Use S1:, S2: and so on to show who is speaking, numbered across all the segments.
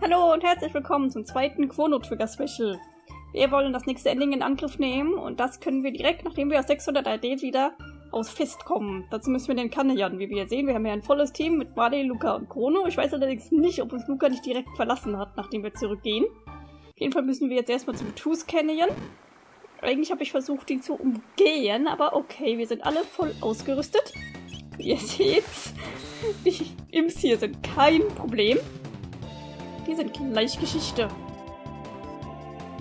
S1: Hallo und herzlich willkommen zum zweiten Chrono Trigger Special. Wir wollen das nächste Ending in Angriff nehmen und das können wir direkt, nachdem wir aus 600 AD wieder aus Fist kommen. Dazu müssen wir den Kannejan, wie wir sehen. Wir haben ja ein volles Team mit Marley, Luca und Chrono. Ich weiß allerdings nicht, ob uns Luca nicht direkt verlassen hat, nachdem wir zurückgehen. Auf jeden Fall müssen wir jetzt erstmal zum Tooth Canyon. Eigentlich habe ich versucht, ihn zu umgehen, aber okay, wir sind alle voll ausgerüstet. Wie ihr seht, die Imps hier sind kein Problem. Die sind gleich Geschichte.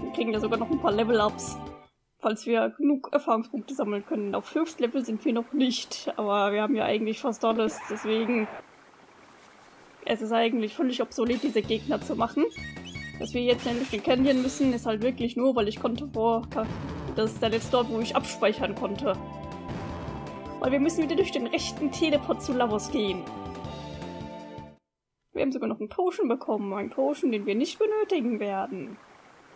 S1: Wir kriegen ja sogar noch ein paar Level-Ups, falls wir genug Erfahrungspunkte sammeln können. Auf Höchstlevel sind wir noch nicht, aber wir haben ja eigentlich fast alles, deswegen es ist eigentlich völlig obsolet, diese Gegner zu machen. Dass wir jetzt nämlich den Canyon müssen, ist halt wirklich nur, weil ich konnte vor... Das ist der letzte Ort, wo ich abspeichern konnte. Weil wir müssen wieder durch den rechten Teleport zu Lavos gehen. Wir haben sogar noch einen Potion bekommen. Einen Potion, den wir nicht benötigen werden.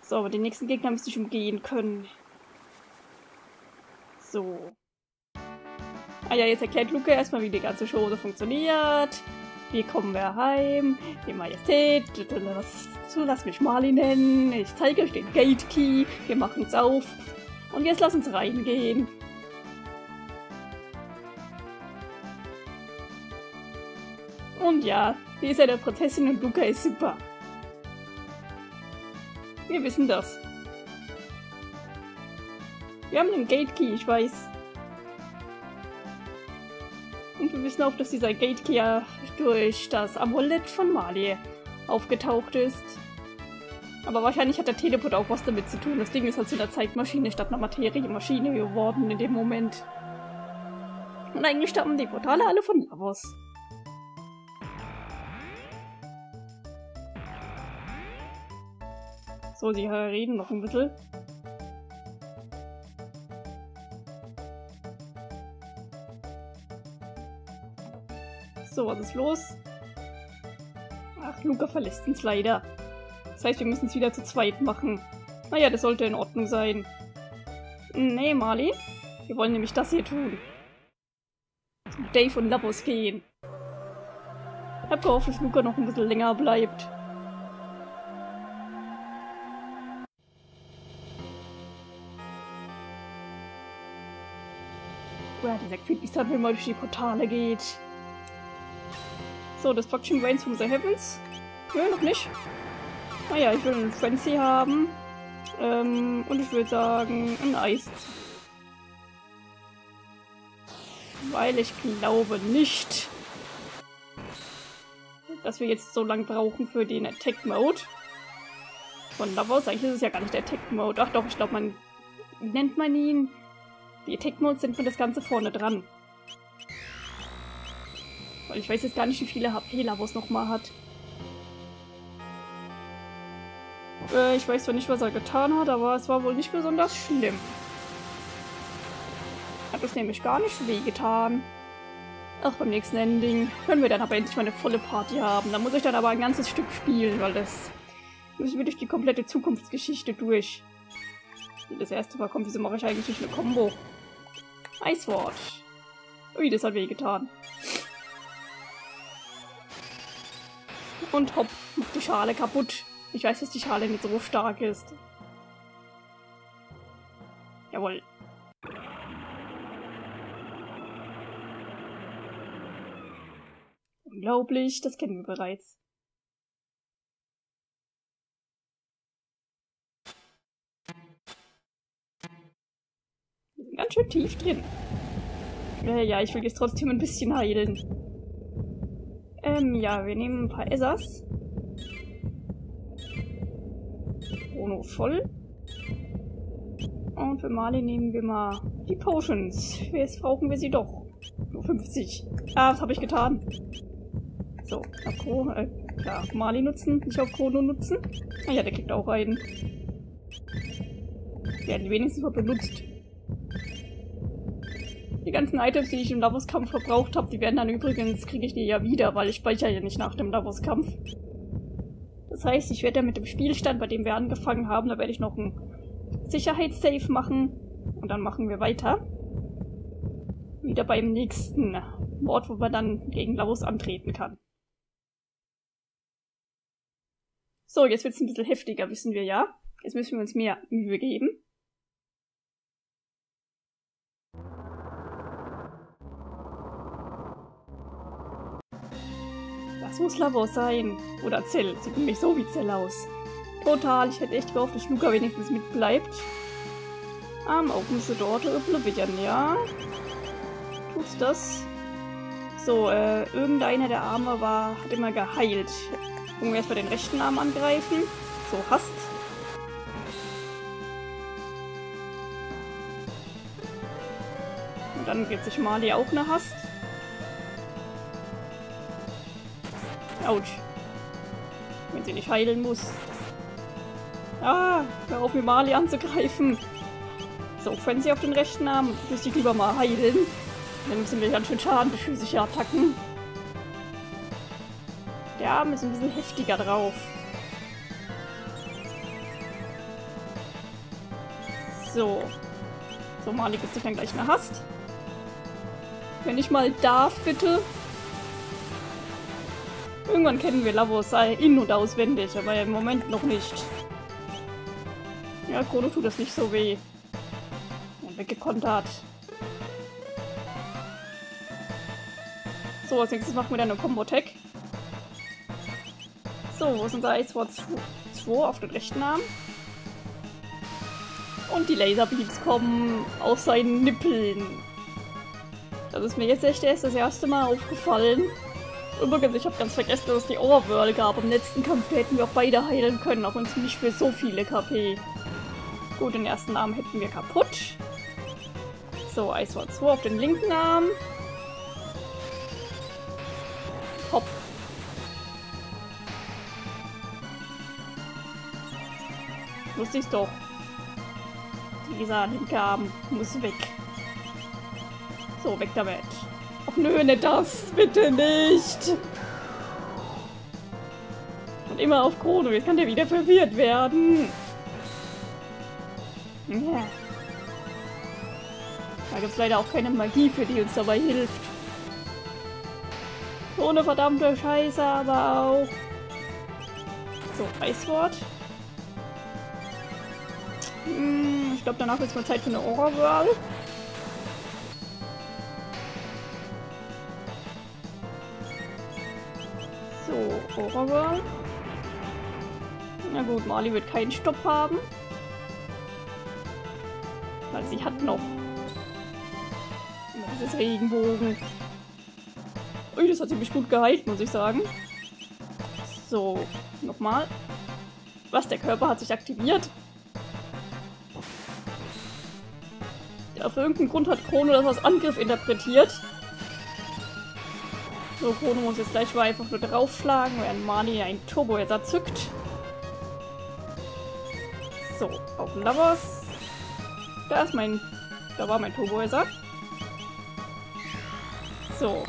S1: So, aber den nächsten Gegner müsste ich umgehen können. So. Ah ja, jetzt erklärt Luca erstmal, wie die ganze Chose funktioniert. Wie kommen wir heim? Die Majestät, lass, lass mich Mali nennen. Ich zeige euch den Gate Key. Wir machen es auf. Und jetzt lass uns reingehen. Und ja, wie ist ja der Prinzessin und Luca ist super. Wir wissen das. Wir haben den Gate Key, ich weiß. Und wir wissen auch, dass dieser Gate Key ja durch das Amulett von Mali aufgetaucht ist. Aber wahrscheinlich hat der Teleport auch was damit zu tun. Das Ding ist halt zu einer Zeitmaschine statt einer Materiemaschine geworden in dem Moment. Und eigentlich stammen die Portale alle von Lavos. So, sie reden noch ein bisschen. So, was ist los? Ach, Luca verlässt uns leider. Das heißt, wir müssen es wieder zu zweit machen. Naja, das sollte in Ordnung sein. Nee, Marley. Wir wollen nämlich das hier tun. Zu Dave und Lavos gehen. Ich hab gehofft, dass Luca noch ein bisschen länger bleibt. Dieser creepy Stunt, wenn man durch die Portale geht. So, Destruction Rains from the Heavens. Nö, noch nicht. Naja, ich will einen Frenzy haben. Ähm, und ich würde sagen, ein Eis. Weil ich glaube nicht, dass wir jetzt so lange brauchen für den Attack Mode. Von Lavos, eigentlich ist es ja gar nicht der Attack Mode. Ach doch, ich glaube, man nennt man ihn die Attack-Modes sind für das Ganze vorne dran. Weil ich weiß jetzt gar nicht, wie viele HP Lavos nochmal hat. Äh, ich weiß zwar nicht, was er getan hat, aber es war wohl nicht besonders schlimm. Hat es nämlich gar nicht wehgetan. Ach, beim nächsten Ending können wir dann aber endlich mal eine volle Party haben. Da muss ich dann aber ein ganzes Stück spielen, weil das müssen wir durch die komplette Zukunftsgeschichte durch. Das erste Mal kommt, wieso mache ich eigentlich nicht eine Combo? Eiswort. Ui, das hat wehgetan. Und hopp, macht die Schale kaputt. Ich weiß, dass die Schale nicht so stark ist. Jawohl. Unglaublich, das kennen wir bereits. Ganz schön tief drin. Äh, ja, ich will jetzt trotzdem ein bisschen heilen. Ähm, ja, wir nehmen ein paar Essers. Chrono voll. Und für Mali nehmen wir mal die Potions. Jetzt brauchen wir sie doch. Nur 50. Ah, was habe ich getan? So, auf Chrono, äh, klar, Mali nutzen, nicht auf Chrono nutzen. Ah ja, der kriegt auch einen. Werden wenigstens mal benutzt. Die ganzen Items, die ich im Lavos-Kampf verbraucht habe, die werden dann übrigens, kriege ich die ja wieder, weil ich speichere ja nicht nach dem Lavos-Kampf. Das heißt, ich werde ja mit dem Spielstand, bei dem wir angefangen haben, da werde ich noch ein Sicherheitssave machen und dann machen wir weiter. Wieder beim nächsten Ort, wo man dann gegen Lavos antreten kann. So, jetzt wird's ein bisschen heftiger, wissen wir ja. Jetzt müssen wir uns mehr Mühe geben. Das muss Lavos sein. Oder Zell. Sieht nämlich so wie Zell aus. Total, ich hätte echt gehofft, dass Luca wenigstens mitbleibt. Open the door to Oblivion, ja. Tut's das? So, äh, irgendeiner der Arme war, hat immer geheilt. Gucken wir erstmal den rechten Arm angreifen. So, hast. Und dann gibt sich Mali auch eine Hast. Autsch. Wenn sie nicht heilen muss. Ah, hör auf, mir Mali anzugreifen. So, Frenzy auf den rechten Arm. Müsste ich lieber mal heilen. Dann müssen wir ganz schön Schaden durch physische Attacken. Der Arm ist ein bisschen heftiger drauf. So. So, Mali gibt sich dann gleich eine Hast. Wenn ich mal darf, bitte. Irgendwann kennen wir Lavos in- und auswendig, aber im Moment noch nicht. Ja, Chrono tut das nicht so weh. Ja, weggekontert. So, als nächstes machen wir dann eine Combo-Tech. So, wo ist unser Ice Sword 2 auf den rechten Arm? Und die Laserbeams kommen aus seinen Nippeln. Das ist mir jetzt echt erst das erste Mal aufgefallen. Übrigens, ich habe ganz vergessen, dass es die Overworld gab. Im letzten Kampf hätten wir auch beide heilen können, auch es nicht für so viele KP. Gut, den ersten Arm hätten wir kaputt. So, Ice Sword 2 auf den linken Arm. Hopp. Wusste ich's doch. Dieser linke Arm muss weg. So, weg damit. Ach nö, nicht das. Bitte nicht. Und immer auf Chrono. Jetzt kann der wieder verwirrt werden. Ja. Da gibt's leider auch keine Magie, für die uns dabei hilft. So eine verdammte Scheiße, aber auch. So, Eiswort. Hm, ich glaube, danach ist mal Zeit für eine Aura So, Whirl. Na gut, Mali wird keinen Stopp haben. Weil sie hat noch. Das ist Regenbogen. Ui, das hat ziemlich gut geheilt, muss ich sagen. So, nochmal. Was, der Körper hat sich aktiviert? Auf irgendeinen Grund hat Chrono das als Angriff interpretiert. So, Chrono muss jetzt gleich mal einfach nur draufschlagen, während Mani ein Turbo-Ersatz zückt. So, auf Lovers. Da ist mein... Da war mein Turbo-Ersatz. So.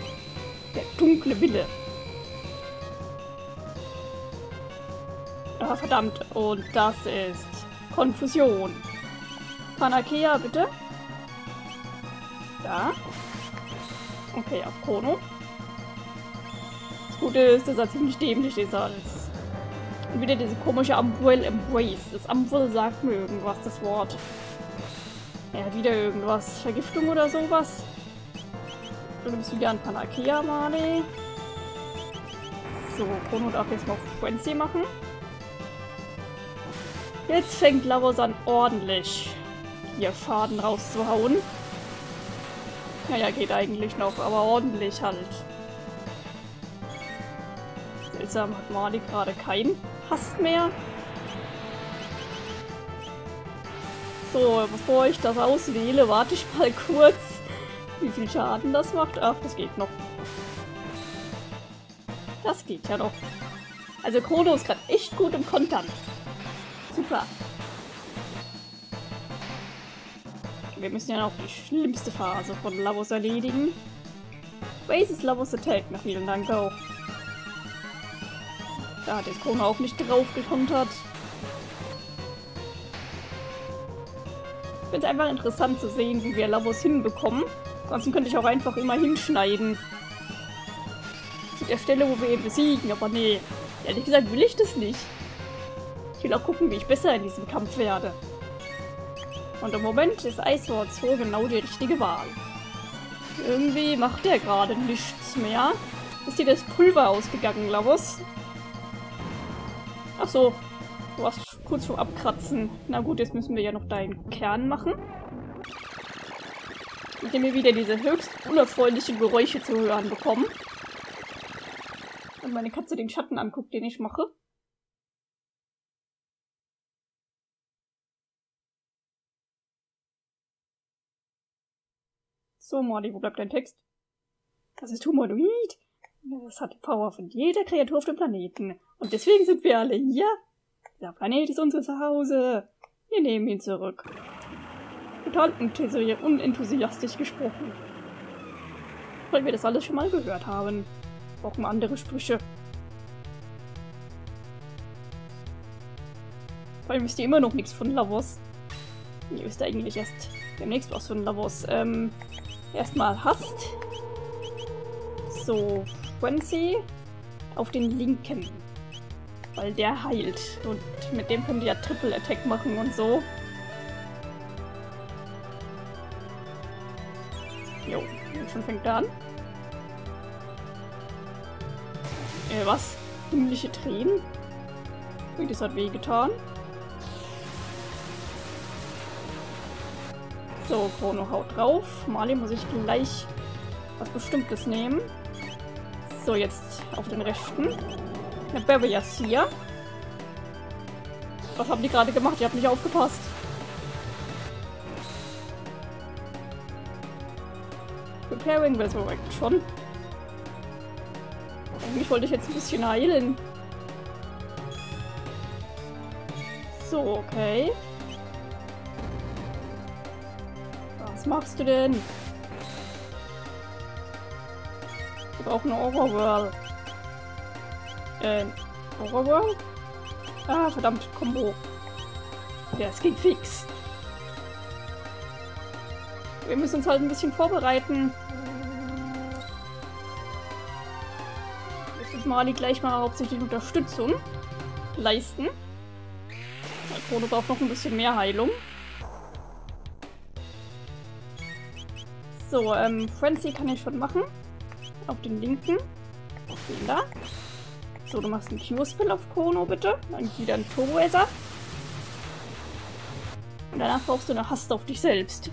S1: Der dunkle Wille. Ah, verdammt. Und das ist Konfusion. Panakea, bitte. Da. Okay, auf Chrono. Gute ist, dass er ziemlich dämlich ist als. Und wieder diese komische Umbrell Embrace. Das Umbrell sagt mir irgendwas, das Wort. Hat wieder irgendwas. Vergiftung oder sowas. Du bist wieder ein Panakea, Mane. So, Chrono darf jetzt noch Frenzy machen. Jetzt fängt Lavos an, ordentlich hier Schaden rauszuhauen. Naja, geht eigentlich noch, aber ordentlich halt. Seltsam hat Mali gerade keinen Hass mehr. So, bevor ich das auswähle, warte ich mal kurz, wie viel Schaden das macht. Ach, das geht noch. Das geht ja noch. Also Chrono ist gerade echt gut im Kontern. Super. Wir müssen ja noch die schlimmste Phase von Lavos erledigen. Basis Lavos Attack. Na, vielen Dank auch. Da hat jetzt Chrono auch nicht drauf gekontert. Ich finde es einfach interessant zu sehen, wie wir Lavos hinbekommen. Ansonsten könnte ich auch einfach immer hinschneiden. Zu der Stelle, wo wir ihn besiegen. Aber nee, ehrlich gesagt will ich das nicht. Ich will auch gucken, wie ich besser in diesem Kampf werde. Und im Moment ist Eiswort 2 genau die richtige Wahl. Irgendwie macht der gerade nichts mehr. Ist dir das Pulver ausgegangen, Lavos? Ach so, du warst kurz vor Abkratzen. Na gut, jetzt müssen wir ja noch deinen Kern machen. Nachdem wir wieder diese höchst unerfreulichen Geräusche zu hören bekommen. Und meine Katze den Schatten anguckt, den ich mache. So, Mordi, wo bleibt dein Text? Das ist humanoid. Das hat die Power von jeder Kreatur auf dem Planeten. Und deswegen sind wir alle hier. Der Planet ist unser Zuhause. Wir nehmen ihn zurück. Total unenthusiastisch gesprochen. Weil wir das alles schon mal gehört haben. Brauchen andere Sprüche. Vor allem wisst ihr immer noch nichts von Lavos. Ihr wisst eigentlich erst demnächst was von Lavos. Ähm, erstmal hast. So, Frenzy auf den linken. Weil der heilt. Und mit dem können die ja Triple Attack machen und so. Jo, schon fängt er an. Äh, was? Himmlische Tränen? Ui, das hat wehgetan. So, Chrono haut drauf. Mali muss ich gleich was Bestimmtes nehmen. So, jetzt auf den rechten. Eine Barriers hier. Was haben die gerade gemacht? Ihr habt nicht aufgepasst. Preparing Resurrection. Eigentlich wollte ich jetzt ein bisschen heilen. So, okay. Was machst du denn? Brauchen eine Overwhirl. Äh, Overwhirl? Ah, verdammt, Combo. Ja, es ging fix. Wir müssen uns halt ein bisschen vorbereiten. Ich muss Mali gleich mal hauptsächlich Unterstützung leisten. Der Chrono braucht noch ein bisschen mehr Heilung. So, ähm, Frenzy kann ich schon machen. Auf den linken. Auf den da. So, du machst einen Q-Spill auf Kono, bitte. Dann wieder ein Turbo-Esser. Und danach brauchst du eine Hast auf dich selbst.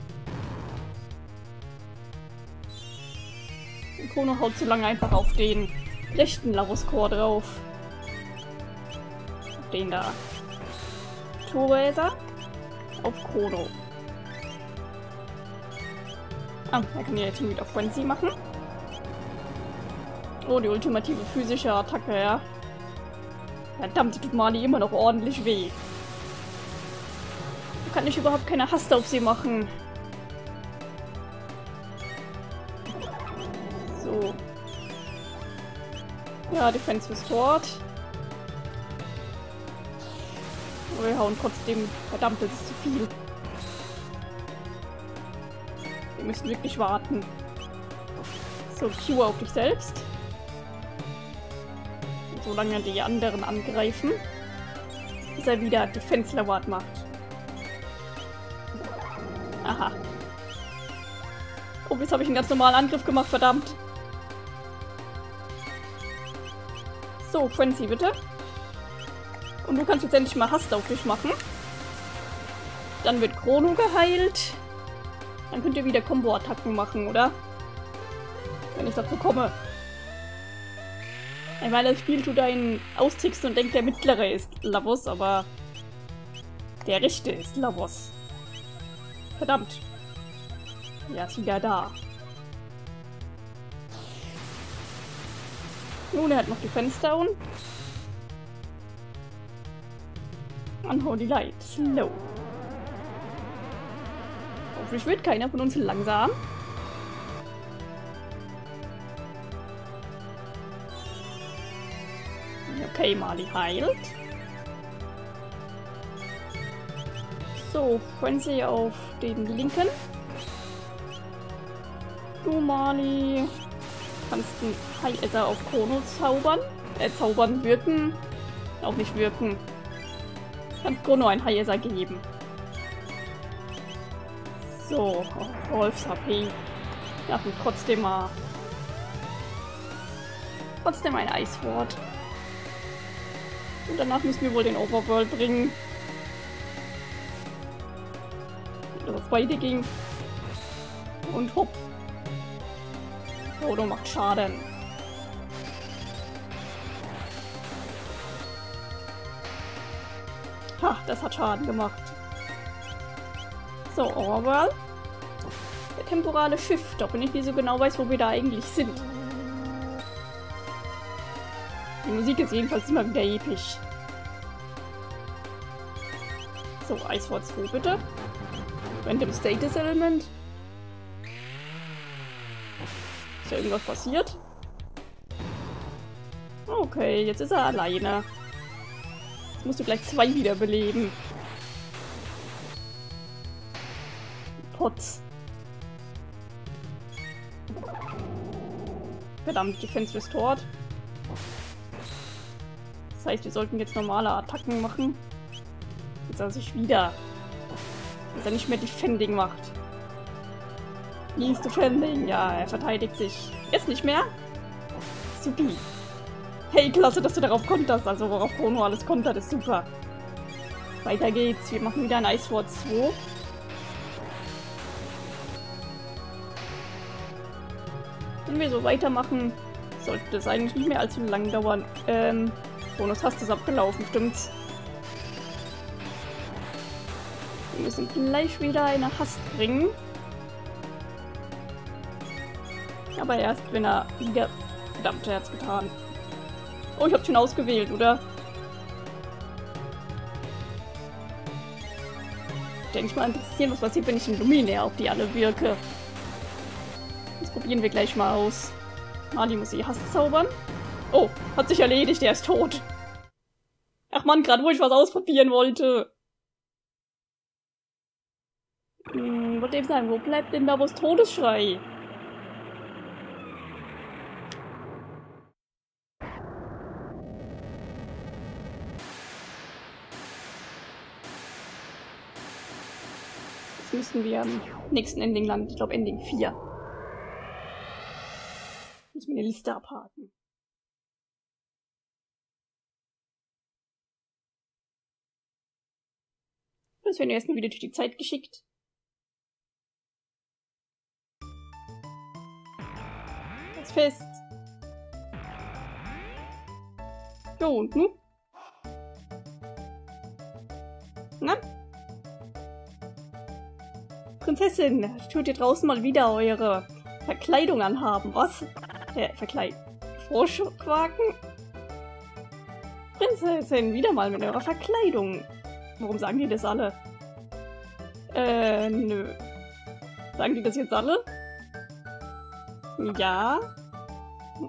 S1: Und Kono haut zu lange einfach auf den rechten Lavos-Core drauf. Auf den da. Turbo-Esser. Auf Chrono. Ah, er kann ja jetzt wieder Frenzy machen. Oh, die ultimative physische Attacke, ja. Verdammt, tut Mali immer noch ordentlich weh. Da kann ich überhaupt keine Hast auf sie machen. So. Ja, Defense restored. Aber wir hauen trotzdem. Verdammt, das ist zu viel. Wir müssen wirklich warten. So, Q auf dich selbst solange die anderen angreifen, bis er wieder Defense Laward macht. Aha. Oh, jetzt habe ich einen ganz normalen Angriff gemacht, verdammt. So, Frenzy, bitte. Und du kannst jetzt endlich mal Hast auf dich machen. Dann wird Chrono geheilt. Dann könnt ihr wieder Combo-Attacken machen, oder? Wenn ich dazu komme. Meine, das Spiel tut einen austricksen und denkt, der mittlere ist Lavos, aber der rechte ist Lavos. Verdammt. Er ist wieder da. Nun, er hat noch die Fenster down. Unholy Light. Slow. Hoffentlich wird keiner von uns langsam. Okay, Mali heilt. So, Frenzy auf den linken. Du, Mali, kannst einen Heileser auf Chrono zaubern. Äh, zaubern, wirken. Auch nicht wirken. Kannst Chrono ein Heiser geben. So, Wolfs HP. Wir hatten trotzdem mal. Trotzdem ein Eiswort. Und danach müssen wir wohl den Overworld bringen. Das beide ging. Und hopp. Frodo macht Schaden. Ha, das hat Schaden gemacht. So, Overworld. Der temporale Shift, auch wenn ich nicht so genau weiß, wo wir da eigentlich sind. Die Musik ist jedenfalls immer wieder episch. So, Eiswort 2 bitte. Random Status Element. Ist ja irgendwas passiert? Okay, jetzt ist er alleine. Jetzt musst du gleich zwei wiederbeleben. Potz. Verdammt, Defense Restored. Das heißt, wir sollten jetzt normale Attacken machen. Jetzt er sich wieder. Dass er nicht mehr Defending macht. Wie Defending? Ja, er verteidigt sich. Jetzt nicht mehr? Supi. Hey, klasse, dass du darauf konterst. Also worauf Chrono alles kontert, ist super. Weiter geht's. Wir machen wieder ein Ice Sword 2. Wenn wir so weitermachen, sollte das eigentlich nicht mehr allzu lang dauern. Ähm, Bonus hast ist abgelaufen, stimmt's? Wir müssen gleich wieder eine Hast bringen. Aber erst, wenn er wieder... Verdammt, er hat's getan. Oh, ich hab's schon ausgewählt, oder? Denke ich mal interessieren, was passiert, wenn ich in Luminär auf die alle wirke. Das probieren wir gleich mal aus. Mali muss sie Hass zaubern. Oh, hat sich erledigt, er ist tot. Ach man, gerade wo ich was ausprobieren wollte. Hm, wollte eben sagen, wo bleibt denn da was Todesschrei? Jetzt müssen wir am nächsten Ending landen. Ich glaube Ending 4. Müssen wir eine Liste abhaken. Das werden wir erstmal wieder durch die Zeit geschickt. Das Fest. Jo, und nun? Na? Prinzessin, tut ihr draußen mal wieder eure Verkleidung anhaben, was? Äh, Verkleid... Froschquaken? Prinzessin, wieder mal mit eurer Verkleidung. Warum sagen die das alle? Äh, nö. Sagen die das jetzt alle? Ja.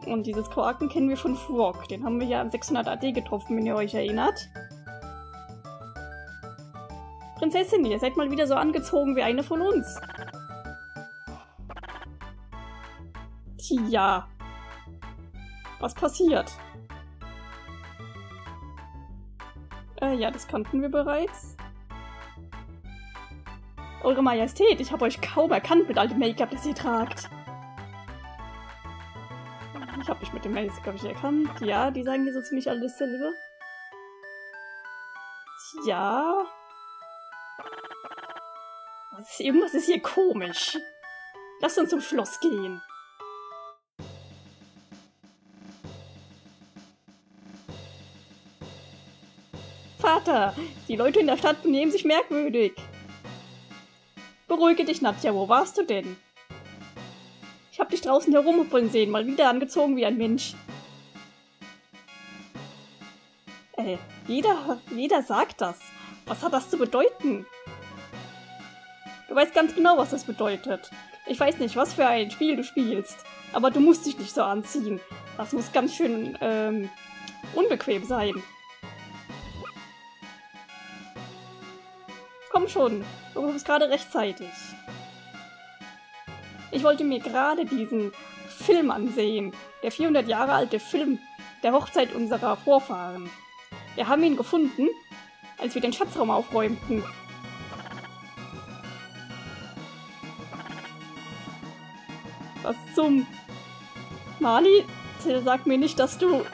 S1: Und dieses Quaken kennen wir von Frog. Den haben wir ja am 600 AD getroffen, wenn ihr euch erinnert. Prinzessin, ihr seid mal wieder so angezogen wie eine von uns. Tja. Was passiert? Äh, ja, das kannten wir bereits. Eure Majestät, ich habe euch kaum erkannt mit all dem Make-up, das ihr tragt. Ich habe mich mit dem Make-up nicht erkannt. Ja, die sagen hier so ziemlich alles dasselbe. Ja. Was ist, irgendwas ist hier komisch. Lasst uns zum Schloss gehen. Vater, die Leute in der Stadt benehmen sich merkwürdig. Beruhige dich, Nadja, wo warst du denn? Ich hab dich draußen herumhuppeln sehen, mal wieder angezogen wie ein Mensch. Äh, jeder, jeder sagt das. Was hat das zu bedeuten? Du weißt ganz genau, was das bedeutet. Ich weiß nicht, was für ein Spiel du spielst, aber du musst dich nicht so anziehen. Das muss ganz schön, ähm, unbequem sein. Schon, du bist gerade rechtzeitig. Ich wollte mir gerade diesen Film ansehen. Der 400 Jahre alte Film der Hochzeit unserer Vorfahren. Wir haben ihn gefunden als wir den Schatzraum aufräumten. Was zum... Mali, sag mir nicht, dass du...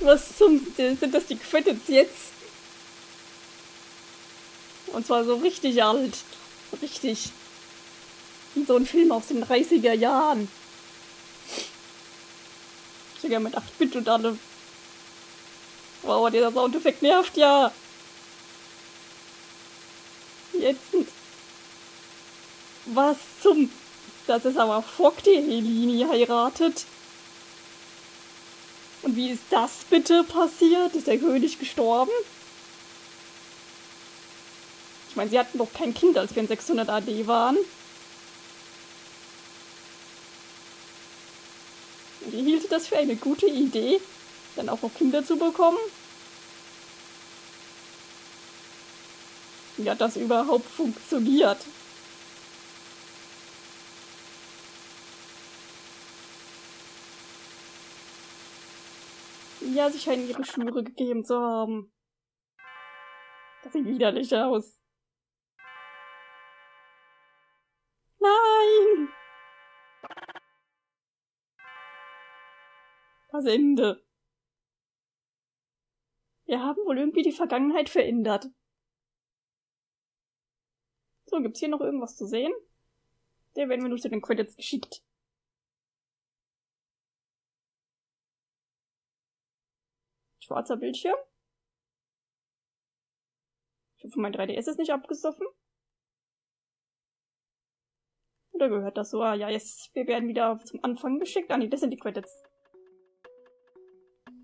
S1: Was zum... Sind das die Credits jetzt? Und zwar so richtig alt. Richtig. Wie so ein Film aus den 30er Jahren. Sogar mit 8-Bit und allem. Wow, dieser Soundeffekt nervt ja. Jetzt. Was zum... Das ist aber Fock, die Helini heiratet. Und wie ist das bitte passiert? Ist der König gestorben? Ich meine, sie hatten doch kein Kind, als wir in 600 AD waren. Und ihr hielt das für eine gute Idee, dann auch noch Kinder zu bekommen? Wie hat das überhaupt funktioniert? Ja, sie scheinen ihre Schwüre gegeben zu haben. Das sieht widerlich aus. Nein! Das Ende. Wir haben wohl irgendwie die Vergangenheit verändert. So, gibt's hier noch irgendwas zu sehen? Der werden wir zu den Credits geschickt. Schwarzer Bildschirm. Ich hoffe, mein 3DS ist nicht abgesoffen. Oder gehört das so? Ah, ja, jetzt, wir werden wieder zum Anfang geschickt. Ah, nee, das sind die Credits.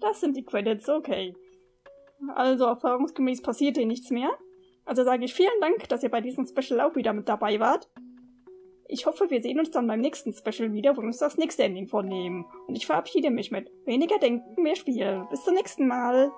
S1: Das sind die Credits, okay. Also, erfahrungsgemäß passiert hier nichts mehr. Also sage ich vielen Dank, dass ihr bei diesem Special auch wieder mit dabei wart. Ich hoffe, wir sehen uns dann beim nächsten Special wieder, wo wir uns das nächste Ending vornehmen. Und ich verabschiede mich mit weniger Denken, mehr Spiel. Bis zum nächsten Mal.